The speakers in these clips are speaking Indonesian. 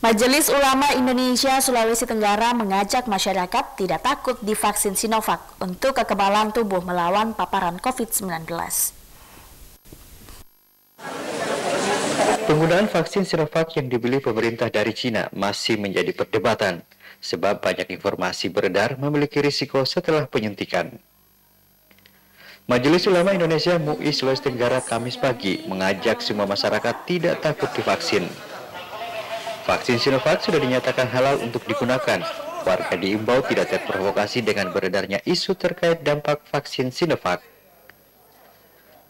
Majelis Ulama Indonesia Sulawesi Tenggara mengajak masyarakat tidak takut divaksin Sinovac untuk kekebalan tubuh melawan paparan COVID-19. Penggunaan vaksin Sinovac yang dibeli pemerintah dari Cina masih menjadi perdebatan, sebab banyak informasi beredar memiliki risiko setelah penyuntikan. Majelis Ulama Indonesia MUI Sulawesi Tenggara Kamis pagi mengajak semua masyarakat tidak takut divaksin. Vaksin Sinovac sudah dinyatakan halal untuk digunakan. Warga diimbau tidak terprovokasi dengan beredarnya isu terkait dampak vaksin Sinovac.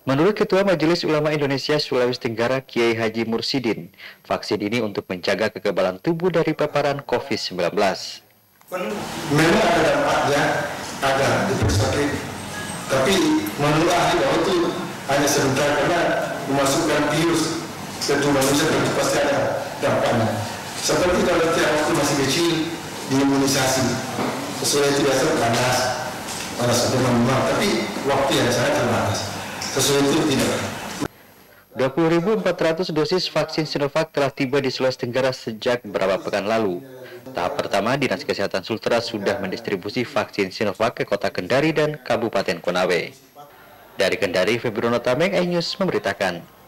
Menurut Ketua Majelis Ulama Indonesia Sulawesi Tenggara Kiai Haji Mursidin, vaksin ini untuk menjaga kekebalan tubuh dari paparan COVID-19. Memang ada dampaknya, ada. Tapi menurut ahli itu hanya sebentar karena memasukkan virus ke tubuh manusia itu pasti ada. Seperti kalau kita waktu masih kecil diimunisasi sesuai biasa panas panas demam tapi waktu yang sangat terbatas sesuai itu tidak 20.400 dosis vaksin Sinovac telah tiba di Sulawesi Tenggara sejak beberapa pekan lalu. Tahap pertama, Dinas Kesehatan Sultra sudah mendistribusi vaksin Sinovac ke kota Kendari dan Kabupaten Konawe. Dari Kendari, Februno Tameng, News memberitakan.